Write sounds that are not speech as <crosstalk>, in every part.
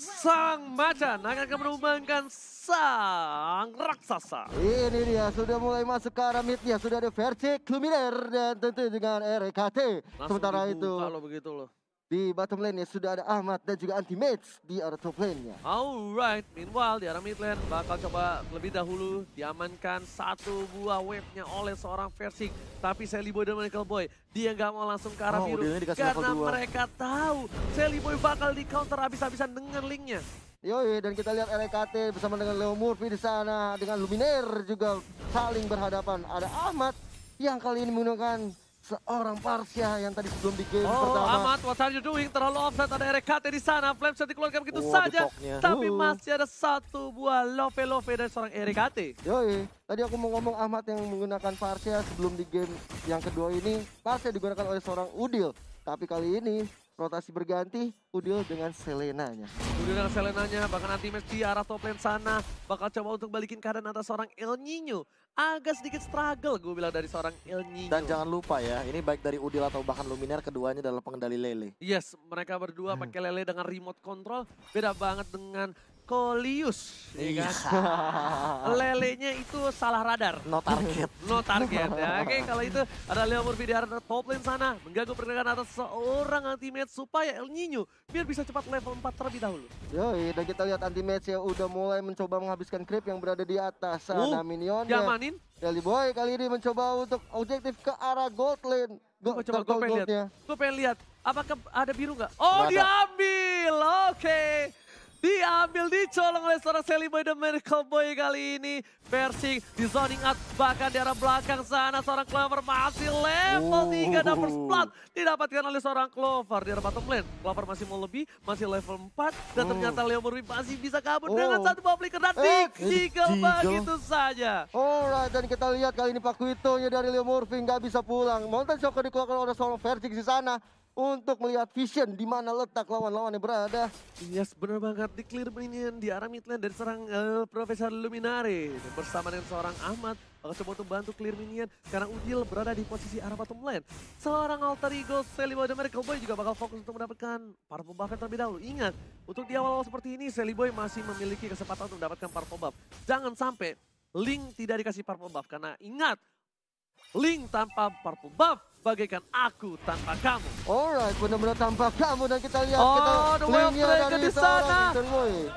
sang macan akan menumbangkan sang raksasa. Ini dia sudah mulai masuk ke arah midnya sudah ada Vertic, Luminar dan tentu dengan RKT. Langsung Sementara itu loh begitu loh. Di bottom lane sudah ada Ahmad dan juga anti-mates di arah top lane-nya. Alright, meanwhile di arah mid lane bakal coba lebih dahulu diamankan satu buah wave-nya oleh seorang Versing. Tapi Sally Boy dan Michael Boy, dia nggak mau langsung ke arah Oh, biru. Karena mereka tahu Sally Boy bakal di counter habis-habisan dengan linknya. Yoi, dan kita lihat RKT bersama dengan Leo Murphy di sana dengan Luminaire juga saling berhadapan. Ada Ahmad yang kali ini menggunakan seorang Parsya yang tadi sebelum di game Oh, pertama. Ahmad, what are you doing? Terlalu offset ada RKT di sana. Flame shot dikeluarkan begitu Oh, saja. Tapi Uh. masih ada satu buah love-love dari seorang RKT. Yoi, tadi aku mau ngomong Ahmad yang menggunakan Parsya sebelum di game yang kedua ini. Parsya digunakan oleh seorang Udil. Tapi kali ini rotasi berganti Udil dengan Selenanya. Udah dengan Selenanya, bahkan anti-match di arah top lane sana. Bakal coba untuk balikin keadaan atas seorang El Nino. Agak sedikit struggle gue bilang dari seorang El Nino. Dan jangan lupa ya, ini baik dari Udil atau bahkan Luminar keduanya adalah pengendali lele. Yes, mereka berdua pakai lele dengan remote control. Beda banget dengan Kolius. ya kan? <laughs> Lelenya itu salah radar. No target. <laughs> No target ya. Oke, kalau itu ada Leo Murphy di arah top lane sana. Mengganggu pergerakan atas seorang anti-match supaya El Nino biar bisa cepat level 4 terlebih dahulu. Yoi, dan kita lihat anti-match ya udah mulai mencoba menghabiskan creep yang berada di atas sana Uh, minionnya. Diamanin. Deli Boy kali ini mencoba untuk objektif ke arah gold lane. Go, Coba, coba gue pengen lihat. goldnya. Gue pengen lihat. Apakah ada biru nggak? Oh, Nggak diambil. Oke. Diambil, dicolong oleh seorang Sally Boy dan Miracle Boy kali ini. Versing di zoning out, bahkan di arah belakang sana seorang Clover masih level 3 dan first blood didapatkan oleh seorang Clover di arah bottom lane. Clover masih mau lebih, masih level 4 dan Oh. ternyata Leo Murphy masih bisa kabur Oh. dengan satu flicker dan Eh, Deagle begitu saja. Alright, dan kita lihat kali ini Pak Kuito-nya dari Leo Murphy nggak bisa pulang. Mountain Shocker dikeluarkan oleh seorang Vertix di sana untuk melihat vision di mana letak lawan-lawannya berada. Yes, benar banget. Di clear minion di arah mid lane dari seorang eh, Profesor Luminari. Bersama dengan seorang Ahmad. Bakal coba untuk bantu clear minion. Karena Udil berada di posisi arah bottom lane. Seorang alter ego Sally dan Miracle Boy juga bakal fokus untuk mendapatkan para buff terlebih dahulu. Ingat, untuk di awal-awal seperti ini Sally Boy masih memiliki kesempatan untuk mendapatkan purple buff. Jangan sampai Link tidak dikasih purple buff. Karena ingat, Link tanpa purple buff bagaikan aku tanpa kamu. Alright, benar-benar tampak kamu dan kita lihat Oh, kita the Dragon dari di sana.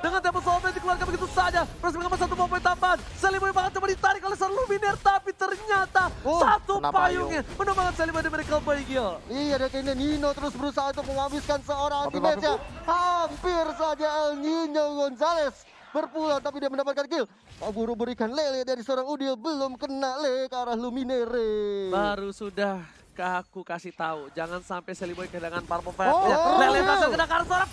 Dengan tempo soulmate dikeluarkan begitu saja. Terus mengambil satu poin tambahan. Seliboy bakal coba ditarik oleh seorang Luminaire. Tapi ternyata Oh, satu payungnya menumbangkan Seliboy di Miracle Boy Gil. Iya, dan kayaknya Nino terus berusaha untuk menghabiskan seorang anti-match-nya. tapi, Hampir saja El Nino Gonzalez berpulang tapi dia mendapatkan kill. Buru berikan lele dari seorang Udil belum kena le ke arah Luminere. Baru sudah aku kasih tahu, jangan sampai Seliboy kehilangan Purple Fire. Oh, Ya, oh, Lele berhasil kena seorang.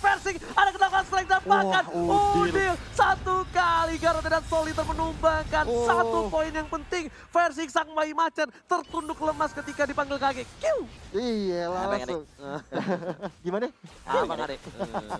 Ada kenakan strike dan bahkan Wah, Udil. Satu kali Garuda dan Soliter menumbangkan Oh. satu poin yang penting. Versing sang bayi macan tertunduk lemas ketika dipanggil kakek. Kill. Iya, langsung. <laughs> Gimana? Apa deh?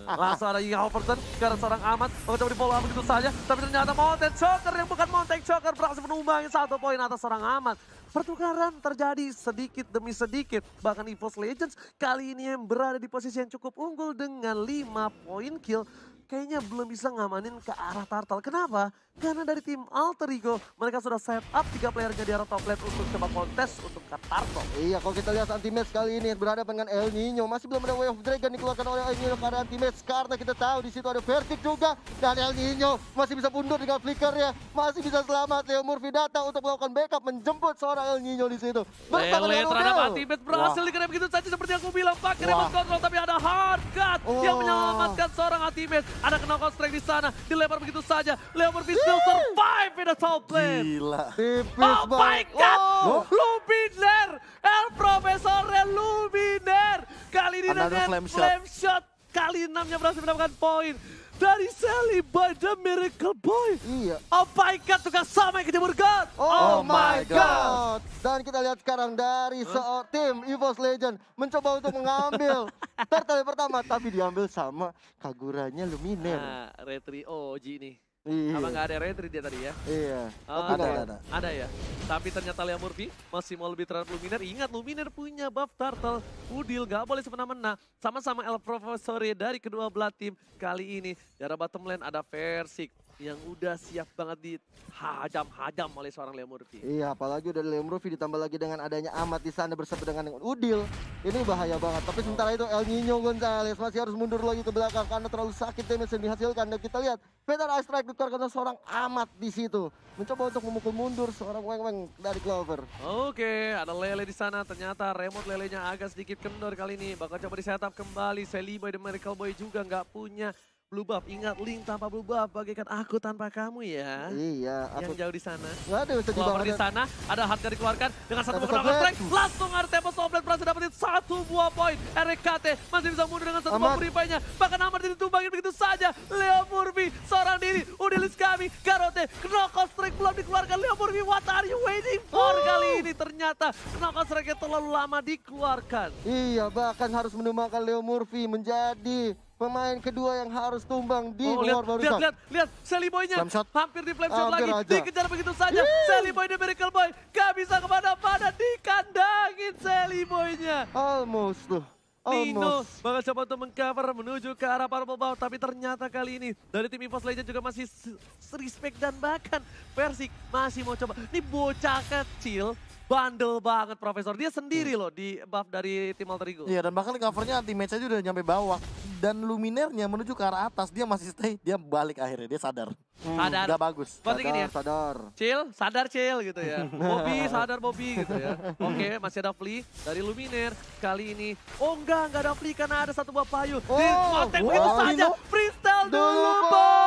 Langsung ada Yang Overton karena seorang amat mencoba di follow up begitu saja. Tapi ternyata Mountain Choker yang bukan Mountain Choker berhasil menumbangi satu poin atas seorang amat. Pertukaran terjadi sedikit demi sedikit. Bahkan EVOS Legends kali ini yang berada di posisi yang cukup unggul dengan 5 poin kill. Kayaknya belum bisa ngamanin ke arah Turtle. Kenapa? Karena dari tim Alter Ego, mereka sudah set up tiga playernya di arah top lane untuk coba kontes untuk ke Turtle. Iya, kalau kita lihat anti-match kali ini berhadapan dengan El Nino. Masih belum ada Wave of Dragon dikeluarkan oleh El Nino karena anti-match. Karena kita tahu di situ ada Vertic juga. Dan El Nino masih bisa mundur dengan flickernya. Masih bisa selamat. Leo Murphy datang untuk melakukan backup. Menjemput seorang El Nino di situ. Bersama Lele dengan terhadap. Ultimate berhasil dikerem begitu saja seperti yang aku bilang pakai remote Wah. control tapi ada hard cut yang Oh. menyelamatkan seorang Ultimate. Ada knockout strike di sana, dilempar begitu saja. Leo Murphy still survive in the top lane. Gila. Tipis Oh my god! Oh. Luminer! El Profesor Luminer! Kali ini Another dengan flame shot. flame shot. Kali enamnya berhasil mendapatkan poin. Dari Sally by the Miracle Boy. Iya. Oh my god, tukang sama yang kejemur god! Oh, Oh my my god. Dan kita lihat sekarang dari seorang tim EVOS Legend mencoba untuk mengambil <laughs> turtle pertama tapi diambil sama Kaguranya Luminer. Nah, Retri OG nih. Iya. Apa nggak ada retri dia tadi ya? Iya. Oh, Tapi ada, nggak- ada. Ada ya. Tapi ternyata Lea Murphy masih mau lebih terhadap Luminer. Ingat Luminer punya buff turtle. Udil gak boleh semena-mena. Sama-sama El Professore dari kedua belah tim. Kali ini di arah bottom lane ada Versik yang udah siap banget dihajam-hajam oleh seorang Murphy. Iya, apalagi udah Leo Murphy ditambah lagi dengan adanya Amat di sana bersama dengan Udil. Ini bahaya banget. Tapi sementara itu El Nino Gonzalez masih harus mundur lagi ke belakang karena terlalu sakit damage yang dihasilkan. Dan kita lihat Peter Ice Strike dikeluarkan oleh seorang Amat di situ. Mencoba untuk memukul mundur seorang Weng Weng dari Clover. Oke, ada Lele di sana. Ternyata remote Lelenya agak sedikit kendor kali ini. Bakal coba di setup kembali. Boy dan Miracle Boy juga nggak punya blue buff. Ingat, Link tanpa blue buff bagaikan aku tanpa kamu ya. Iya, Yang aku jauh di sana. yang bisa Clover di sana, ada harga dikeluarkan dengan satu menggunakan strike. Langsung ada tempo soblet berhasil dapetin satu buah poin. RKT masih bisa mundur dengan satu buah purify-nya. Bahkan Amat ditumbangin begitu saja. Leo Murphy, seorang diri, Udilis kami, Garote, knockout strike belum dikeluarkan. Leo Murphy, what are you waiting for kali ini? Ternyata knockout strike terlalu lama dikeluarkan. Iya, bahkan harus menumbangkan Leo Murphy menjadi pemain kedua yang harus tumbang di Oh, luar lihat, barusan. lihat, lihat, lihat, Sally Boy-nya hampir di flame shot lagi, aja. dikejar begitu saja. Sally Boy dan Miracle Boy gak bisa ke mana-mana, dikandangin Sally Boy-nya. Almost tuh. Nino Almost. bakal coba untuk mengcover menuju ke arah Purple Ball. Tapi ternyata kali ini dari tim EVOS Legend juga masih respect dan bahkan Persik masih mau coba. Ini bocah kecil, bandel banget Profesor. Dia sendiri loh di buff dari tim Alter Ego. Iya dan bahkan covernya anti-match aja udah nyampe bawah. Dan Luminernya menuju ke arah atas, dia masih stay, dia balik akhirnya, dia sadar. Sadar. Gak bagus. Pasti gini ya, Sadar, sadar. chill, sadar chill gitu ya. <laughs> Bobby, sadar Bobby gitu ya. Oke, masih ada Flea dari Luminer. Kali ini, oh enggak, enggak ada Flea karena ada satu buah payu. Oh, Di kontek begitu saja. Freestyle dulu, Dulu, bos!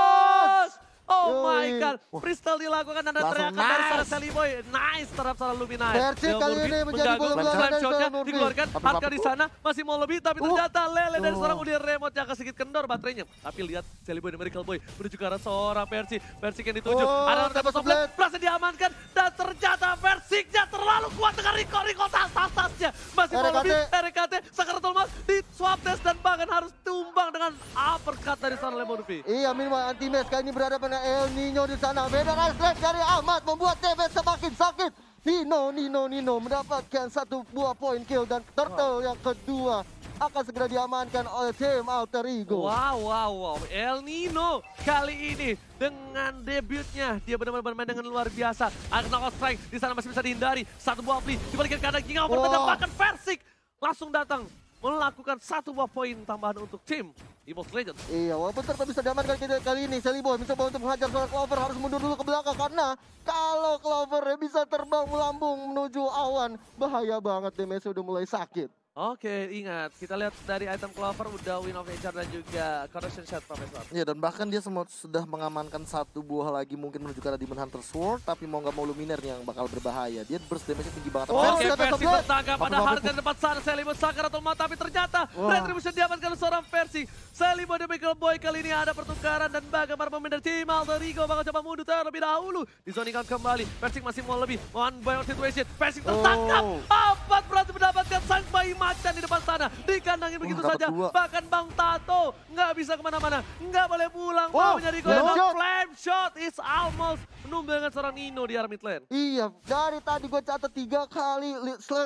Oh Yoi. my god, freestyle dilakukan ada teriakan dari nice. Sarah Sally Boy. Nice terhadap Sarah Luminai. Persik Leo kali ini menjadi bola dari shotnya Sarah dikeluarkan. Harga di sana masih mau lebih, tapi Uh. ternyata Lele dari seorang Udi remote yang agak sedikit kendor baterainya. Tapi lihat Sally Boy dan Miracle Boy menuju ke arah seorang Persik. Persik yang dituju. Ada dapat dapat soblet, berhasil diamankan. Dan ternyata Persiknya terlalu kuat dengan Rico-Rico tas-tasnya. Masih mau lebih, RKT, Sakaratul Mas di swap test dan bahkan harus tumbang dengan uppercut dari seorang Lemon Murphy. Iya, minimal anti-match kali ini berhadapan dengan El Nino di sana. Beda Ice Strike dari Ahmad membuat damage semakin sakit. Nino, Nino, Nino mendapatkan satu buah poin kill dan Turtle yang kedua akan segera diamankan oleh tim Alter Ego. Wow, wow, wow. El Nino kali ini dengan debutnya dia benar-benar bermain dengan luar biasa. Knockout strike di sana masih bisa dihindari. Satu buah flea dibalikin ke kanan dan Wow. bahkan Versik langsung datang melakukan satu buah poin tambahan untuk tim EVOS Legends. Iya, walaupun Turtle bisa diamankan kita kali ini, Boy mencoba untuk menghajar seorang Clover harus mundur dulu ke belakang karena kalau Clover bisa terbang melambung menuju awan, bahaya banget damage udah mulai sakit. Oke, ingat kita lihat dari item Clover udah win of HR dan juga correction shot Profesor. Iya dan bahkan dia semua sudah mengamankan satu buah lagi mungkin menuju ke arah Demon Hunter Sword tapi mau nggak mau Luminer yang bakal berbahaya. Dia burst damage tinggi banget. Oh, Oke, ternyata versi tertangkap pada harga depan sana Selimo Sakar atau mata tapi ternyata Wah. Retribution diamankan seorang versi dan Michael Boy kali ini ada pertukaran dan bahkan para pemain dari tim Alter Ego bakal coba mundur terlebih dahulu disonikan kembali Persik masih mau lebih one by one situation Persik tertangkap Oh. Apat berhasil mendapatkan sang bayi macan di depan sana dikandangin begitu saja dua. bahkan Bang Tato nggak bisa ke mana-mana nggak boleh pulang Wow, maunya di flame shot. flame shot is almost menumbang dengan seorang Nino di arah mid lane Iya, dari tadi gue catat tiga kali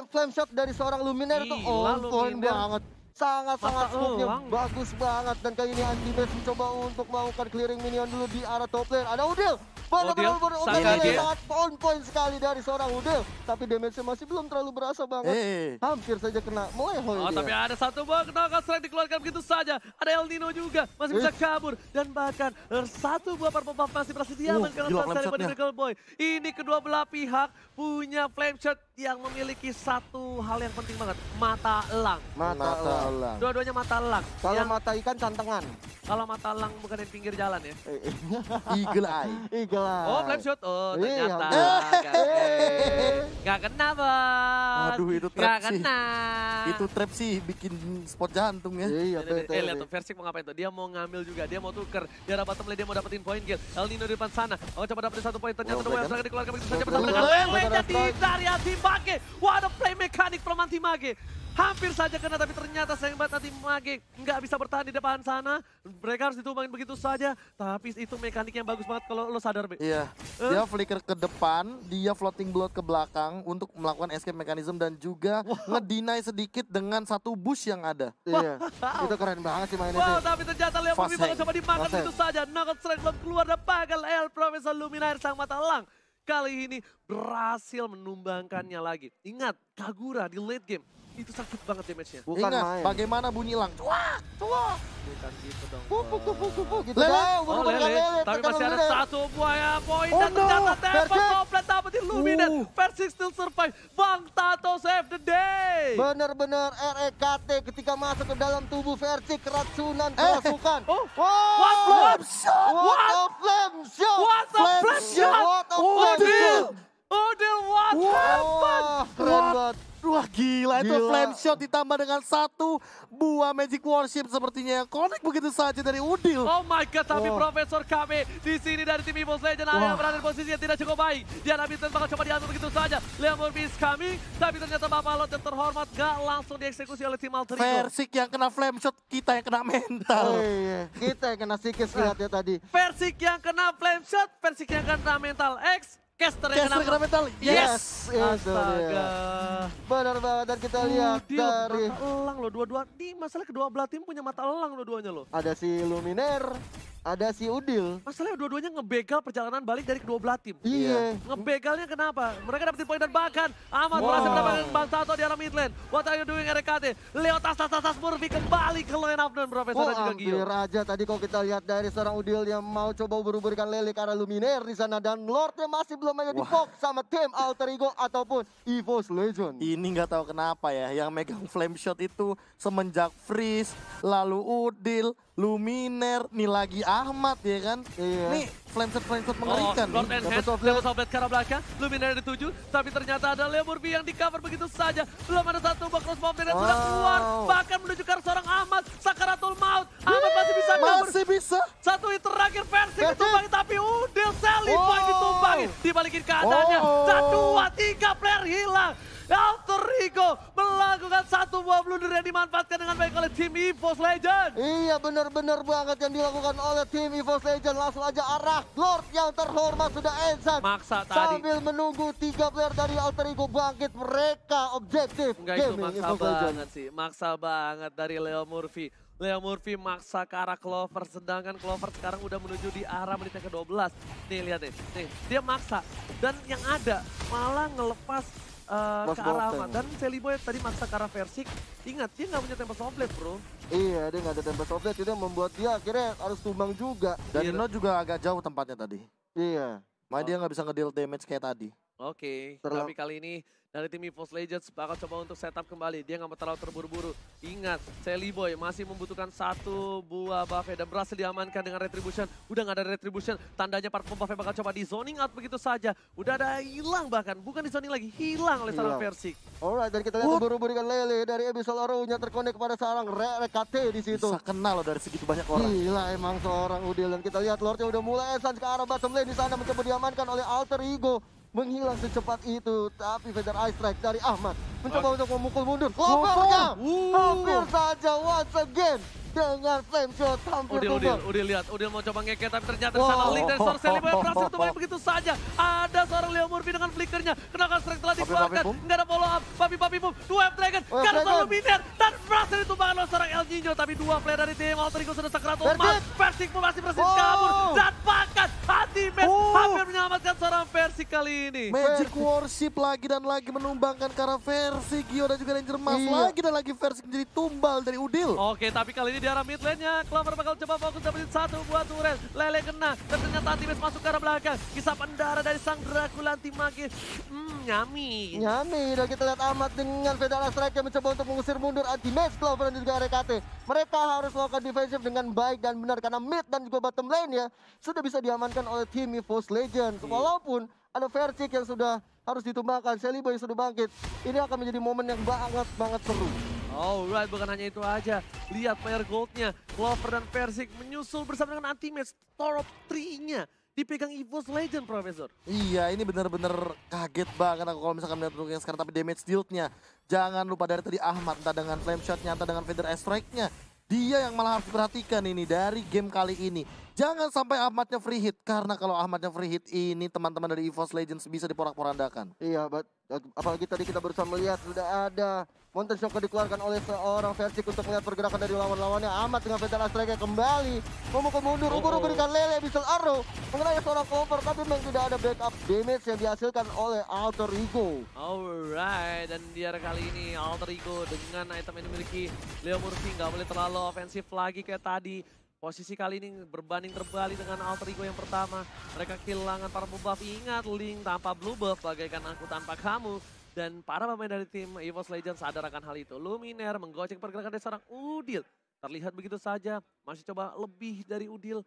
flame shot dari seorang Luminer itu on point banget. Sangat-sangat elang. bagus banget. Dan kali ini anti base mencoba untuk melakukan clearing minion dulu di arah top lane. Ada Udil. Benar- sangat Udil dia. sangat on point sekali dari seorang Udil. Tapi damage-nya masih belum terlalu berasa banget. Eh, Hampir saja kena melehoy Oh, dia. tapi ada satu buah knockout strike dikeluarkan begitu saja. Ada El Nino juga, masih bisa kabur. Dan bahkan eh, satu buah purple buff masih berhasil diamankan oleh gila dari. Miracle Boy. Ini kedua belah pihak punya flame shot yang memiliki satu hal yang penting banget. Mata elang. Mata, mata elang. elang. Dua-duanya mata elang. Kalau Yang- mata ikan cantengan. kalau mata elang bukan di pinggir jalan ya. Eh, eh. <laughs> Eagle Eye. Eagle eye. Oh, flame shot. Oh, Iya. ternyata. Eh. Gak, eh. Gak kena, Bos. Aduh, itu Gak trap sih. kena. Itu trap sih bikin spot jantung ya. Iya, Ini, ini, betul. Eh, lihat tuh, Versik mau ngapain tuh? Dia mau ngambil juga, dia mau tuker. Di arah bottom lane, dia mau dapetin poin kill. El Nino di depan sana. Oh, coba dapetin satu poin. Ternyata dua yang Dragon. dikeluarkan begitu saja bersama dengan. Lele Dragon. dari dari Antimage. What a play mechanic from Antimage. Hampir saja kena tapi ternyata sayang banget nanti Mage nggak bisa bertahan di depan sana. Mereka harus ditumbangin begitu saja. Tapi itu mekanik yang bagus banget kalau lo sadar, Be. Iya, Eh? dia flicker ke depan, dia floating blood ke belakang untuk melakukan escape mechanism dan juga ngedinai sedikit dengan satu bush yang ada. Iya, <laughs> itu keren banget sih mainnya Wow, sih. tapi ternyata Leo Fast Murphy bakal coba dimakan begitu saja. Nugget Strike belum keluar dan bakal El Profesor Luminaire sang mata elang. Kali ini berhasil menumbangkannya lagi. Ingat, Kagura di late game. Itu sakit banget damage-nya. Bukan Ingat, main. bagaimana bunyi lang. Cuak, cuak. Bukan gitu dong. Pupuk, pupuk, pupuk, gitu. Lele. Wow, Oh lele, lele, tapi masih ada lele. satu buaya poin Oh, dan ternyata no. tembak Persik. komplit Luminate. Uh. Persik still survive. Bang Tato save the day. Bener-bener REKT ketika masuk ke dalam tubuh Versik keracunan Eh. kerasukan. Oh, Wow. what flame shot? What a flame shot! Wah gila, itu Gila. flame shot ditambah dengan satu buah magic warship sepertinya yang connect begitu saja dari Udil. Oh my god, tapi Wah. Profesor KB di sini dari tim Evil Legend hanya berada di posisi yang tidak cukup baik. Dia Hamilton bakal coba diatur begitu saja. Liam Murphy is coming, tapi ternyata Bapak Lot yang terhormat gak langsung dieksekusi oleh tim Alter Ego. Versik yang kena flame shot, kita yang kena mental. Oh, iya. Kita yang kena sikis lihatnya tadi. Versik yang kena flame shot, Versik yang kena mental X, Caster yang Caster kena mental. Yes! Yes, Astaga. Benar banget dan kita lihat Udil, dari mata elang loh, dua-dua. Ini masalah kedua belah tim punya mata elang dua-duanya loh. ada si Luminer, ada si Udil. Masalahnya dua-duanya ngebegal perjalanan balik dari kedua belah tim. Iya. Ngebegalnya kenapa? Mereka dapetin poin dan bahkan Ahmad Wow. berhasil mendapatkan Bang Tato di arah mid lane. What are you doing RKT? Leo tas tas tas tas Murphy kembali ke line up dan Profesor Oh dan juga Gio. hampir aja tadi kalau kita lihat dari seorang Udil yang mau coba ubur-uburikan Lele ke arah Luminer di sana dan Lordnya masih belum aja di Wah. sama tim Alter Ego ataupun EVOS Legend. Ini nggak tahu kenapa ya, yang megang flame shot itu semenjak Freeze, lalu Udil, Luminer, nih lagi Ahmad ya kan. Iya. Nih flame shot flame shot Oh, mengerikan. Lord nih. and Head. Soblet ke arah belakang, Luminary dituju, tapi ternyata ada Leo Murphy yang di cover begitu saja. Belum ada satu box cross bomb dan sudah Wow. keluar, bahkan menuju ke arah seorang Ahmad, Sakaratul Maut. Ahmad masih bisa cover. Masih bisa. Satu hit terakhir versi ditumbangin tapi Udil Sally Wow. Boy ditumbangin. Dibalikin keadaannya. Oh. Dan dua, tiga player hilang. Alter Ego melakukan satu buah blunder yang dimanfaatkan dengan baik oleh tim EVOS Legend. Iya benar-benar banget yang dilakukan oleh tim EVOS Legend langsung aja arah Lord yang terhormat sudah Enzan Maksa tadi. sambil menunggu tiga player dari Alter Ego bangkit mereka objektif Enggak itu maksa EVOS Legend. banget sih. Maksa banget dari Leo Murphy. Leo Murphy maksa ke arah Clover, sedangkan Clover sekarang udah menuju di arah menit yang ke-12. Nih lihat nih, nih dia maksa. Dan yang ada malah ngelepas eh, Bos ke arah. Ahmad. Dan Sally Boy tadi maksa ke arah Versik. Ingat, dia nggak punya tempo softblade bro. Iya dia nggak ada tempat software itu yang membuat dia akhirnya harus tumbang juga. Dan Iya. Nino juga agak jauh tempatnya tadi. Iya. Makanya Oh. dia nggak bisa ngedeal damage kayak tadi. Oke, Terlalu- tapi kali ini dari tim EVOS Legends bakal coba untuk setup kembali. Dia nggak mau terlalu terburu-buru. Ingat, Sally Boy masih membutuhkan satu buah buff dan berhasil diamankan dengan Retribution. Udah nggak ada Retribution, tandanya part buff bakal coba di zoning out begitu saja. Udah ada hilang bahkan, bukan di zoning lagi, hilang oleh seorang Hilang. Persik. Alright, dan kita lihat ubur-uburikan Lele dari Abyssal Arrow-nya terkonek kepada seorang RKT di situ. Bisa kenal loh dari segitu banyak orang. Gila emang seorang Udil dan kita lihat Lordnya udah mulai esan ke arah bottom lane di sana mencoba diamankan oleh Alter Ego menghilang secepat itu tapi Feather Ice Strike dari Ahmad mencoba untuk memukul mundur. Clovernya Uh. hampir saja once again dengan flame shot hampir Udil, Udil, Udil lihat, Udil mau coba ngeket tapi ternyata Wow. sana link dari seorang Sally Boy berhasil <laughs> tumbangin begitu saja. Ada seorang Leo Murphy dengan flickernya, kenakan strike telah dikeluarkan, nggak ada follow up, papi papi boom, dua Dragon, Oh, karena selalu miner dan berhasil ditumbangkan oleh seorang El Nino tapi dua player dari tim Alter Ego sudah Verdict. maut. Persik pun masih berhasil Oh. kabur dan bahkan hati match Oh. hampir menyelamatkan seorang Persik kali ini. Magic Warship lagi dan lagi menumbangkan karena versi Gio dan juga Ranger Mas Iya. lagi dan lagi versi menjadi tumbal dari Udil. Oke, tapi kali ini di arah mid lane-nya Clover bakal coba fokus dapetin satu buah turret. Lele kena, dan ternyata Antimes masuk ke arah belakang. Kisah pendara dari sang Dracula anti mage. Hmm, nyami. Nyami dan kita lihat Ahmad dengan Ice Strike yang mencoba untuk mengusir mundur anti-match Clover dan juga RKT mereka harus melakukan defensif dengan baik dan benar karena mid dan juga bottom lane ya sudah bisa diamankan oleh tim EVOS Legends Iya. walaupun ada Vercik yang sudah harus ditumbangkan, Selibo yang sudah bangkit. Ini akan menjadi momen yang banget banget seru. Alright, bukan hanya itu aja. Lihat player goldnya. Clover dan Persik menyusul bersama dengan Antimates top 3-nya. dipegang EVOS Legend, Profesor. Iya, ini bener-bener kaget banget aku kalau misalkan melihat yang sekarang. Tapi damage deal-nya, jangan lupa dari tadi Ahmad, entah dengan flame shot-nya, entah dengan feather strike-nya. Dia yang malah harus diperhatikan ini dari game kali ini. Jangan sampai Ahmadnya free hit, karena kalau Ahmadnya free hit ini teman-teman dari EVOS Legends bisa diporak-porandakan. Iya, but, apalagi tadi kita berusaha melihat sudah ada Mountain Shock dikeluarkan oleh seorang Versik untuk melihat pergerakan dari lawan-lawannya. Amat dengan Fatal Strike kembali. Memukul mundur, Oh, Uguru oh. berikan lele, Bissell Arrow. Mengenai seorang cover, tapi memang tidak ada backup damage yang dihasilkan oleh Alter Ego. Alright, dan dia kali ini Alter Ego dengan item yang dimiliki Leo Murphy nggak boleh terlalu ofensif lagi kayak tadi. Posisi kali ini berbanding terbalik dengan Alter Ego yang pertama. Mereka kehilangan para buff. Ingat, Link tanpa blue buff bagaikan aku tanpa kamu. Dan para pemain dari tim EVOS Legends sadar akan hal itu. Luminer menggocek pergerakan dari seorang Udil. Terlihat begitu saja, masih coba lebih dari Udil.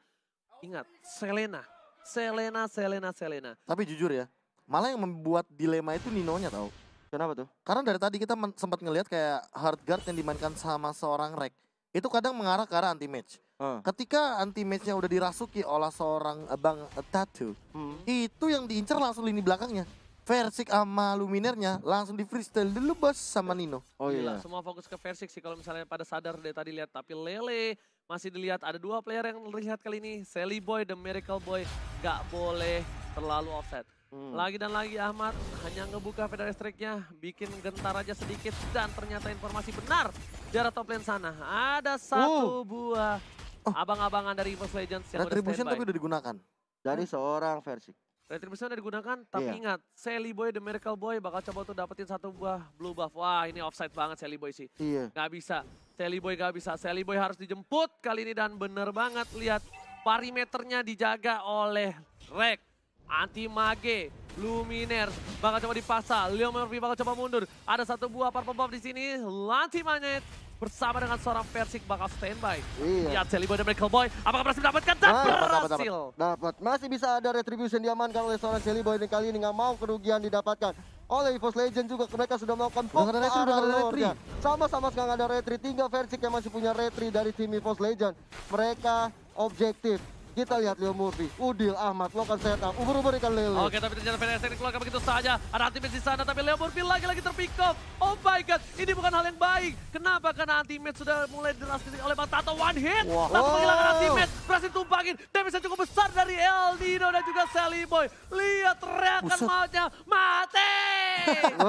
Ingat, Selena. Selena, Selena, Selena. Tapi jujur ya, malah yang membuat dilema itu Ninonya tahu. Kenapa tuh? Karena dari tadi kita sempat ngelihat kayak hard guard yang dimainkan sama seorang Rek. Itu kadang mengarah ke arah anti Ah. Ketika anti matchnya udah dirasuki oleh seorang eh, Bang eh, Tattoo, Hmm. itu yang diincar langsung lini belakangnya. Versik sama Luminernya langsung di freestyle dulu bos sama Nino. Oh Gila, iya. semua fokus ke Versik sih kalau misalnya pada sadar dari tadi lihat tapi Lele masih dilihat ada dua player yang terlihat kali ini Sally Boy dan Miracle Boy gak boleh terlalu offset. Hmm. Lagi dan lagi Ahmad hanya ngebuka Federal Strike-nya, bikin gentar aja sedikit dan ternyata informasi benar di arah top lane sana. Ada satu buah abang-abangan dari EVOS Legends yang udah Retribution standby. tapi udah digunakan. Dari seorang Versik. Retribution udah digunakan, tapi Iya. ingat, Sally Boy The Miracle Boy bakal coba tuh dapetin satu buah blue buff. Wah, ini offside banget Sally Boy sih. Iya. Gak bisa. Sally Boy gak bisa. Sally Boy harus dijemput kali ini dan bener banget lihat perimeternya dijaga oleh Rek. Anti Mage, Luminer bakal coba dipasang. Leo Murphy bakal coba mundur. Ada satu buah purple buff di sini. Lanti Magnet bersama dengan seorang Persik bakal standby. Iya. Lihat Boy dan Miracle Boy. Apakah berhasil mendapatkan? Dan Ah, dapat, dapat. berhasil. Dapat. Masih bisa ada retribution diamankan oleh seorang Shelly Boy dan kali ini nggak mau kerugian didapatkan. Oleh EVOS Legend juga mereka sudah melakukan pop ada ke retri, ada. Sama-sama sekarang ada retri. Tinggal Versik yang masih punya retri dari tim EVOS Legend. Mereka objektif. Kita lihat Leo Murphy, Udil, Ahmad, melakukan setup. Ubur-ubur ikan lele. Oke, tapi ternyata PNS dikeluarkan begitu saja. Ada anti-match di sana, tapi Leo Murphy lagi-lagi terpick off. Oh my God, ini bukan hal yang baik. Kenapa? Karena anti-match sudah mulai dirasuki oleh Bang Tato. One hit, Wah. langsung menghilangkan Oh. anti-match. Berhasil tumpangin, damage yang cukup besar dari El Nino dan juga Sally Boy. Lihat teriakan mautnya, mati! <laughs>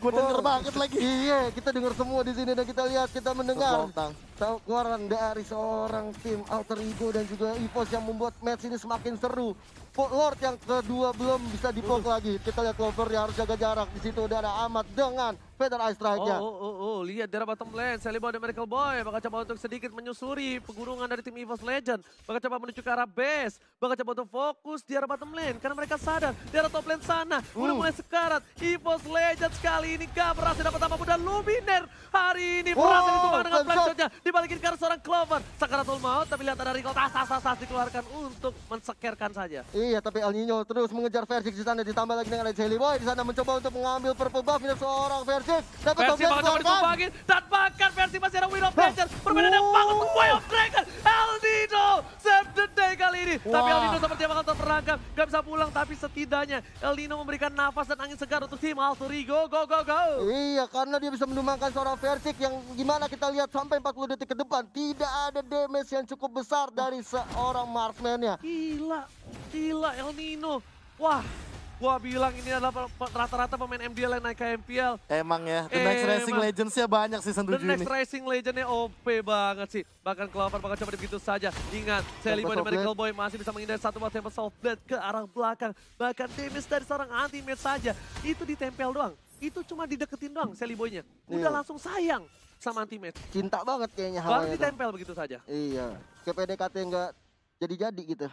Gue denger banget lagi. Iya, kita dengar semua di sini dan kita lihat, kita mendengar. Tahu keluaran dari seorang tim Alter Ego dan juga EVOS yang membuat match ini semakin seru. Lord yang kedua belum bisa dipok lagi. Kita lihat Clover yang harus jaga jarak. Di situ udah ada Ahmad dengan Feather Ice Oh, Strike-nya. oh, oh, oh, lihat dari bottom lane, Sally Boy dan Miracle Boy bakal coba untuk sedikit menyusuri pegunungan dari tim EVOS Legend. Bakal coba menuju ke arah base, bakal coba untuk fokus di arah bottom lane. Karena mereka sadar di arah top lane sana udah Uh. mulai sekarat. EVOS Legend kali ini gak berhasil dapat apa pun dan Luminer hari ini berhasil ditumbang dengan flash shotnya. Dibalikin ke arah seorang Clover. Sakaratul maut, tapi lihat ada recall tas, tas, tas, tas dikeluarkan untuk mensekerkan saja. Iya, tapi El Nino terus mengejar Versik di sana ditambah lagi dengan Jelly Boy di sana mencoba untuk mengambil purple buff dari seorang Versik. Dapat Versi bakal coba keluarkan. ditumbangin dan bahkan versi masih ada Wheel of Nature. Permainan yang bagus untuk Way of Dragon. El Nino save the day kali ini. Tapi Wah. El Nino sepertinya bakal terperangkap. Gak bisa pulang tapi setidaknya El Nino memberikan nafas dan angin segar untuk tim Alturigo. Go, go, go. Iya, karena dia bisa menumbangkan seorang Versik yang gimana kita lihat sampai 40 detik ke depan tidak ada damage yang cukup besar dari seorang marksman-nya. Gila, gila El Nino. Wah, gua bilang ini adalah rata-rata pemain MDL yang naik ke MPL. Emang ya, The Next Racing Emang. Legends-nya banyak season The 7 next ini. Racing Legendnya OP banget sih. Bahkan Clover bakal coba begitu saja. Ingat, Sally Boy dan Miracle Boy masih bisa menghindari satu buat Temple Soft Blade ke arah belakang. Bahkan damage dari seorang anti-mage saja. Itu ditempel doang. Itu cuma dideketin doang Sally Boy-nya. Udah Iya. langsung sayang sama anti-mage. Cinta banget kayaknya Baru ditempel begitu saja. Iya, ke PDKT nggak jadi-jadi gitu.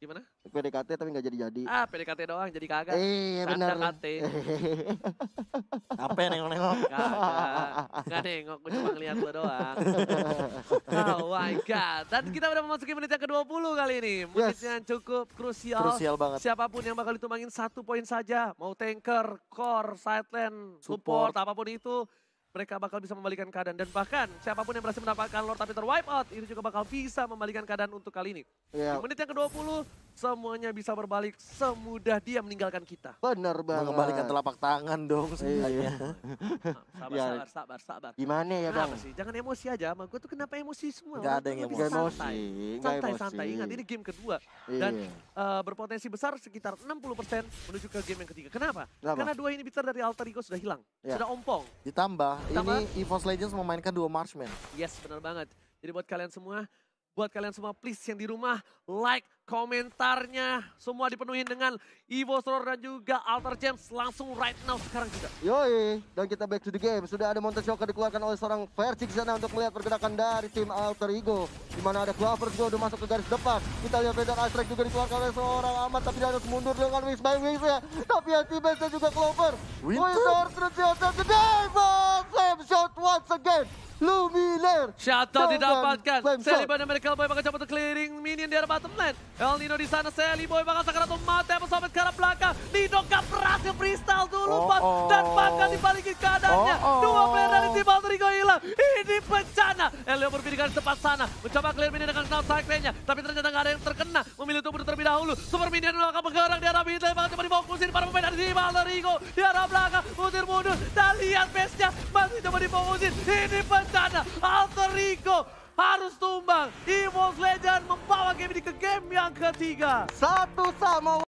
Gimana? PDKT tapi nggak jadi-jadi. Ah, PDKT doang jadi kagak. Iya benar. KT. <laughs> Apa yang nengok-nengok? Kagak. Nggak nengok, gue cuma ngeliat lo doang. Oh my God. Dan kita udah memasuki menit yang ke-20 kali ini. Menit Yes. yang cukup krusial. Krusial banget. Siapa pun yang bakal ditumbangin satu poin saja. Mau tanker, core, side lane, support, Support. apa pun itu. Mereka bakal bisa membalikan keadaan. Dan bahkan siapa pun yang berhasil mendapatkan Lord tapi terwipe out, ini juga bakal bisa membalikan keadaan untuk kali ini. Ya, Di menit yang ke-20, semuanya bisa berbalik semudah dia meninggalkan kita. bener banget. Mengembalikan telapak tangan dong sebenarnya. Nah, sabar, Ya. sabar, sabar, sabar. Gimana ya bang? Kenapa sih? Jangan emosi aja sama gue tuh kenapa emosi semua? Nggak ada yang Gak emosi, santai. nggak Santai, emosi. santai. Ingat ini game kedua. Dan Iya. eh, berpotensi besar sekitar 60% menuju ke game yang ketiga. Kenapa? Kenapa? Karena dua ini bitter dari Alter Ego sudah hilang. Ya. Sudah ompong. Ditambah. Ini EVOS Legends memainkan dua marksman. Yes, benar banget. Jadi buat kalian semua, buat kalian semua please yang di rumah, like komentarnya. Semua dipenuhi dengan Evo Soror dan juga Alter James langsung right now sekarang juga. Yoi, dan kita back to the game. Sudah ada Monte Shocker dikeluarkan oleh seorang Versi di sana untuk melihat pergerakan dari tim Alter Ego. Di mana ada Clover juga udah masuk ke garis depan. Kita lihat Vader Astrek juga dikeluarkan oleh seorang Amat, tapi dia harus mundur dengan Wings by Wings ya. Tapi anti-base juga Clover. Winter. Ternyata today, but flame shot once again. Luminar. Shutdown Dan didapatkan. flame Sally shot. Boy dan Miracle Boy bakal coba untuk clearing minion di arah bottom lane. El Nino di sana, Sally Boy bakal sakaratum mati. Apa sampai ke arah belakang. Nino gak berhasil freestyle dulu, Oh, oh. Dan bakal dibalikin keadaannya. Oh, oh. Dua player dari tim Alter Ego hilang. Ini bencana. Elio berpindah ke tepat sana. Mencoba clear minion dengan Cloud Strike lane-nya. Tapi ternyata gak ada yang terkena. Memilih untuk terlebih dahulu. Super minion akan bergerak di arah mid lane. Bakal coba difokusin para pemain dari tim Alter Ego. Di arah belakang. Mundur mundur. Dan lihat base-nya. Masih coba difokusin. Ini bencana. Alter Ego harus tumbang. Evo's Legend membawa game ini ke game yang ketiga. Satu sama